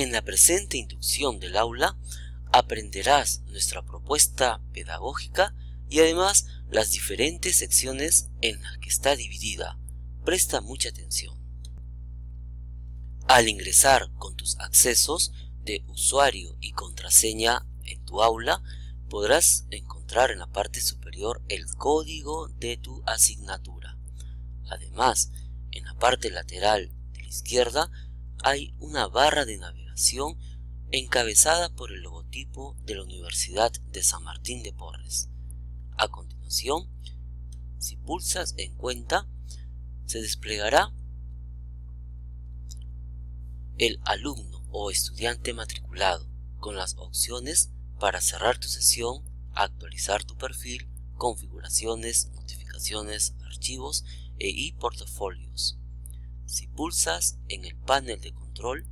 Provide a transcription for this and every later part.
En la presente inducción del aula aprenderás nuestra propuesta pedagógica y además las diferentes secciones en las que está dividida. Presta mucha atención. Al ingresar con tus accesos de usuario y contraseña en tu aula, podrás encontrar en la parte superior el código de tu asignatura. Además, en la parte lateral de la izquierda hay una barra de navegación encabezada por el logotipo de la Universidad de San Martín de Porres. A continuación, si pulsas en cuenta, se desplegará el alumno o estudiante matriculado con las opciones para cerrar tu sesión, actualizar tu perfil, configuraciones, notificaciones, archivos e portafolios. Si pulsas en el panel de control,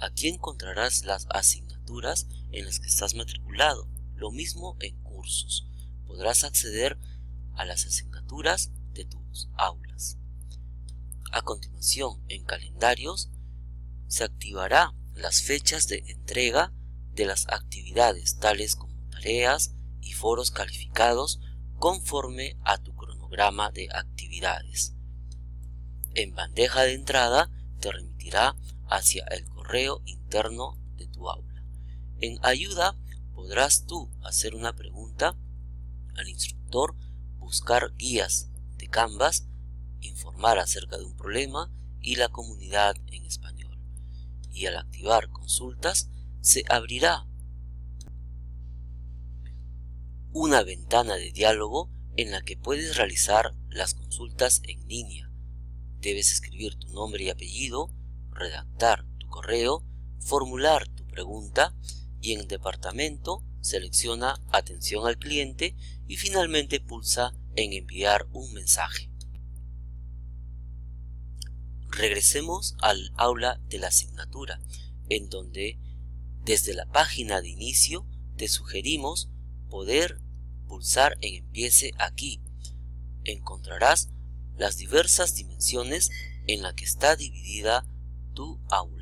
aquí encontrarás las asignaturas en las que estás matriculado, lo mismo en cursos. Podrás acceder a las asignaturas de tus aulas. A continuación, en calendarios, se activará las fechas de entrega de las actividades tales como tareas y foros calificados conforme a tu cronograma de actividades. En bandeja de entrada te remitirá hacia el correo interno de tu aula. En ayuda podrás tú hacer una pregunta al instructor, buscar guías de Canvas, informar acerca de un problema y la comunidad en español. Y al activar consultas, se abrirá una ventana de diálogo en la que puedes realizar las consultas en línea. Debes escribir tu nombre y apellido, redactar correo, formular tu pregunta y en departamento selecciona atención al cliente y finalmente pulsa en enviar un mensaje. Regresemos al aula de la asignatura, en donde desde la página de inicio te sugerimos poder pulsar en Empiece aquí. Encontrarás las diversas dimensiones en las que está dividida tu aula.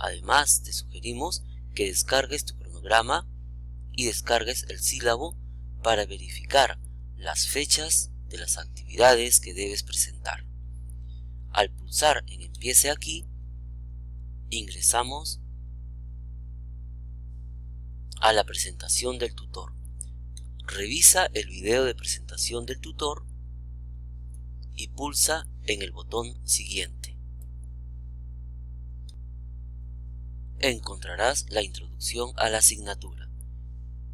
Además, te sugerimos que descargues tu cronograma y descargues el sílabo para verificar las fechas de las actividades que debes presentar. Al pulsar en Empiece aquí, ingresamos a la presentación del tutor. Revisa el video de presentación del tutor y pulsa en el botón siguiente. Encontrarás la introducción a la asignatura.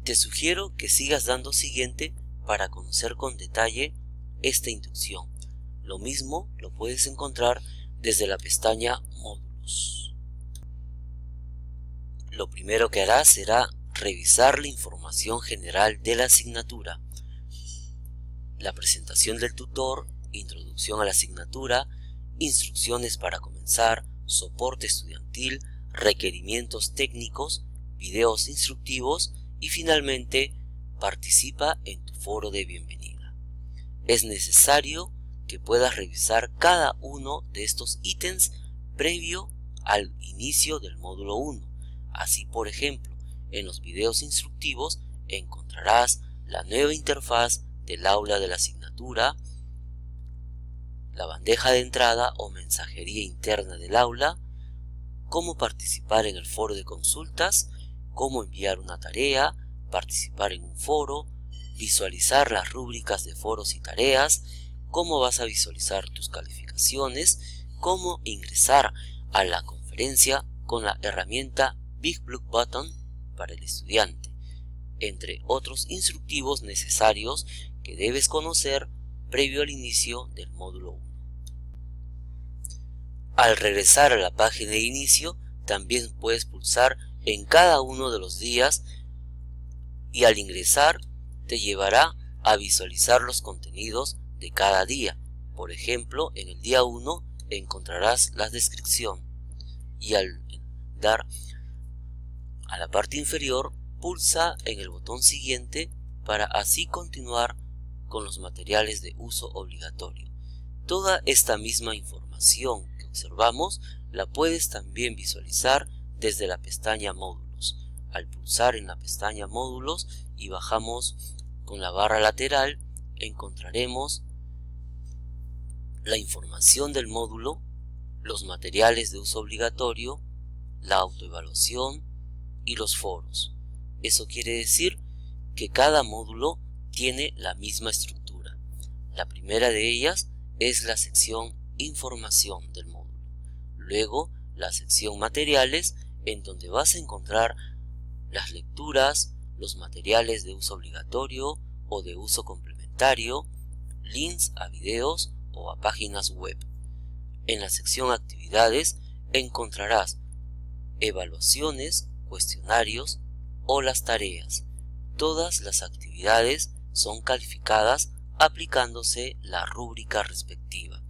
Te sugiero que sigas dando siguiente para conocer con detalle esta inducción. Lo mismo lo puedes encontrar desde la pestaña Módulos. Lo primero que harás será revisar la información general de la asignatura, la presentación del tutor, introducción a la asignatura, instrucciones para comenzar, soporte estudiantil, requerimientos técnicos, videos instructivos y finalmente participa en tu foro de bienvenida. Es necesario que puedas revisar cada uno de estos ítems previo al inicio del módulo 1. Así, por ejemplo, en los videos instructivos encontrarás la nueva interfaz del aula de la asignatura, la bandeja de entrada o mensajería interna del aula, cómo participar en el foro de consultas, cómo enviar una tarea, participar en un foro, visualizar las rúbricas de foros y tareas, cómo vas a visualizar tus calificaciones, cómo ingresar a la conferencia con la herramienta Big Blue Button para el estudiante, entre otros instructivos necesarios que debes conocer previo al inicio del módulo 1. Al regresar a la página de inicio, también puedes pulsar en cada uno de los días y al ingresar te llevará a visualizar los contenidos de cada día. Por ejemplo, en el día 1 encontrarás la descripción y al dar a la parte inferior, pulsa en el botón siguiente para así continuar con los materiales de uso obligatorio. Toda esta misma información observamos la puedes también visualizar desde la pestaña Módulos. Al pulsar en la pestaña Módulos y bajamos con la barra lateral, encontraremos la información del módulo, los materiales de uso obligatorio, la autoevaluación y los foros. Eso quiere decir que cada módulo tiene la misma estructura. La primera de ellas es la sección Información del módulo. Luego, la sección Materiales, en donde vas a encontrar las lecturas, los materiales de uso obligatorio o de uso complementario, links a videos o a páginas web. En la sección Actividades encontrarás evaluaciones, cuestionarios o las tareas. Todas las actividades son calificadas aplicándose la rúbrica respectiva.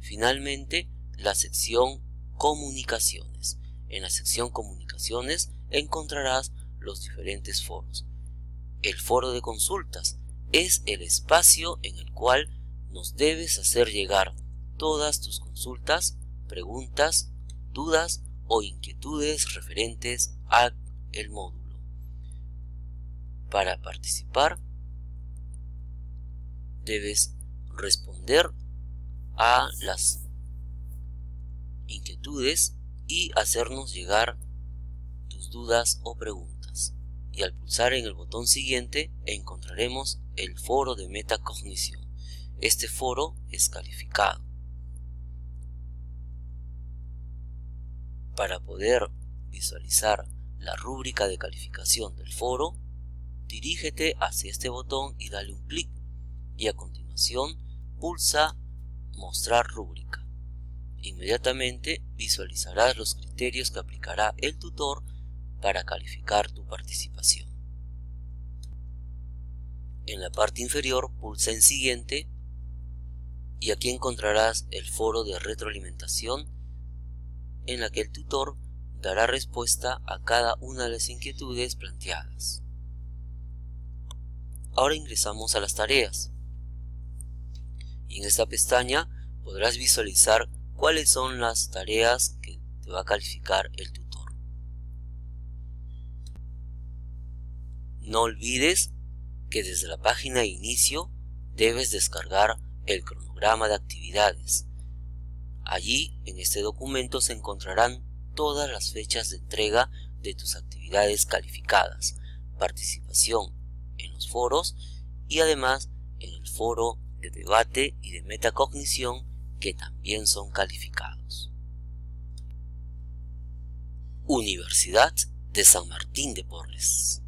Finalmente, la sección Comunicaciones. En la sección Comunicaciones encontrarás los diferentes foros. El foro de consultas es el espacio en el cual nos debes hacer llegar todas tus consultas, preguntas, dudas o inquietudes referentes al módulo. Para participar, debes responder a las inquietudes y hacernos llegar tus dudas o preguntas. Y al pulsar en el botón siguiente encontraremos el foro de metacognición. Este foro es calificado. Para poder visualizar la rúbrica de calificación del foro, dirígete hacia este botón y dale un clic y a continuación pulsa Mostrar rúbrica. Inmediatamente visualizarás los criterios que aplicará el tutor para calificar tu participación. En la parte inferior pulsa en Siguiente y aquí encontrarás el foro de retroalimentación en la que el tutor dará respuesta a cada una de las inquietudes planteadas. Ahora ingresamos a las tareas. En esta pestaña podrás visualizar cuáles son las tareas que te va a calificar el tutor. No olvides que desde la página de inicio debes descargar el cronograma de actividades. Allí, en este documento, se encontrarán todas las fechas de entrega de tus actividades calificadas, participación en los foros y además en el foro de debate y de metacognición que también son calificados. Universidad de San Martín de Porres